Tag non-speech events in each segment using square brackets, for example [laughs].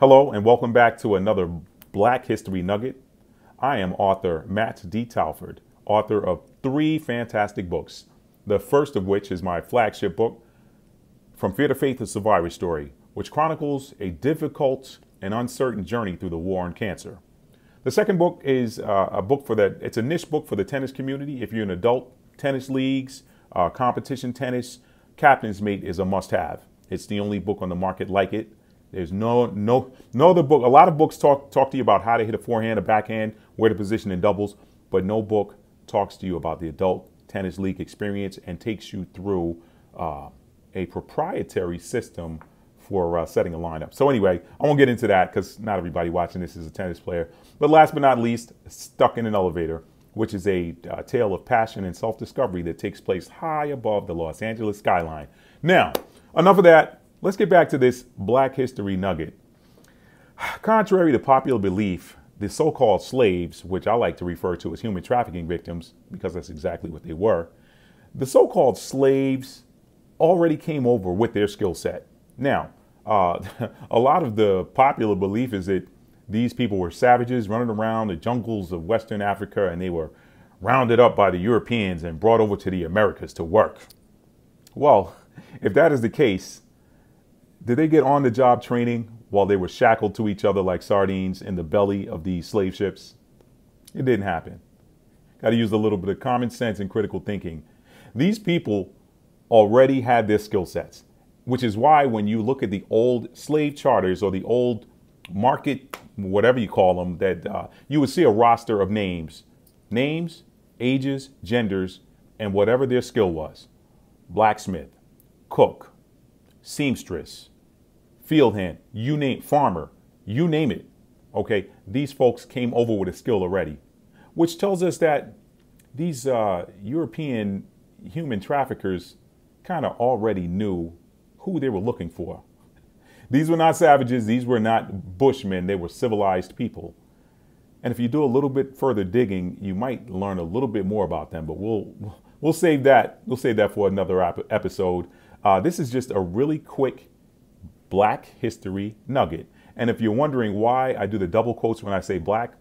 Hello, and welcome back to another Black History Nugget. I am author Matt D. Talford, author of three fantastic books. The first of which is my flagship book, From Fear to Faith, a Survivor Story, which chronicles a difficult and uncertain journey through the war on cancer. The second book is uh, a book for that, it's a niche book for the tennis community. If you're in adult tennis leagues, uh, competition tennis, Captain's Mate is a must have. It's the only book on the market like it. There's no no no other book. A lot of books talk talk to you about how to hit a forehand, a backhand, where to position in doubles, but no book talks to you about the adult tennis league experience and takes you through uh, a proprietary system for uh, setting a lineup. So anyway, I won't get into that because not everybody watching this is a tennis player. But last but not least, Stuck in an Elevator, which is a uh, tale of passion and self-discovery that takes place high above the Los Angeles skyline. Now, enough of that. Let's get back to this Black History nugget. Contrary to popular belief, the so called slaves, which I like to refer to as human trafficking victims, because that's exactly what they were, the so called slaves already came over with their skill set. Now, uh, [laughs] a lot of the popular belief is that these people were savages running around the jungles of Western Africa and they were rounded up by the Europeans and brought over to the Americas to work. Well, [laughs] if that is the case, did they get on the job training while they were shackled to each other like sardines in the belly of these slave ships? It didn't happen. Got to use a little bit of common sense and critical thinking. These people already had their skill sets, which is why when you look at the old slave charters or the old market, whatever you call them, that uh, you would see a roster of names, names, ages, genders, and whatever their skill was. Blacksmith, cook, seamstress, field hand, you name farmer, you name it. Okay, these folks came over with a skill already, which tells us that these uh, European human traffickers kind of already knew who they were looking for. These were not savages, these were not bushmen, they were civilized people. And if you do a little bit further digging, you might learn a little bit more about them, but we'll we'll save that. We'll save that for another episode. Uh, this is just a really quick Black History Nugget. And if you're wondering why I do the double quotes when I say black,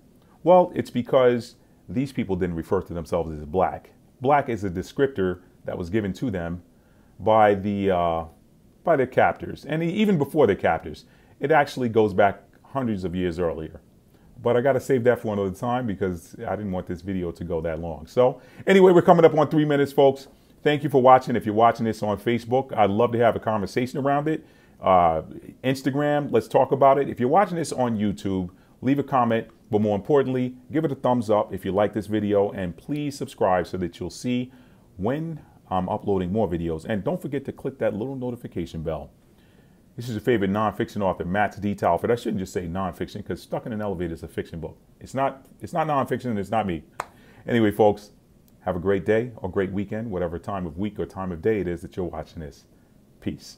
well, it's because these people didn't refer to themselves as black. Black is a descriptor that was given to them by the uh, by their captors, and even before their captors. It actually goes back hundreds of years earlier. But I got to save that for another time because I didn't want this video to go that long. So anyway, we're coming up on three minutes, folks. Thank you for watching. If you're watching this on Facebook, I'd love to have a conversation around it uh, Instagram. Let's talk about it. If you're watching this on YouTube, leave a comment, but more importantly, give it a thumbs up if you like this video, and please subscribe so that you'll see when I'm uploading more videos. And don't forget to click that little notification bell. This is your favorite nonfiction author, Matt D. Talford. I shouldn't just say nonfiction because Stuck in an Elevator is a fiction book. It's not, it's not nonfiction and it's not me. Anyway, folks, have a great day or great weekend, whatever time of week or time of day it is that you're watching this. Peace.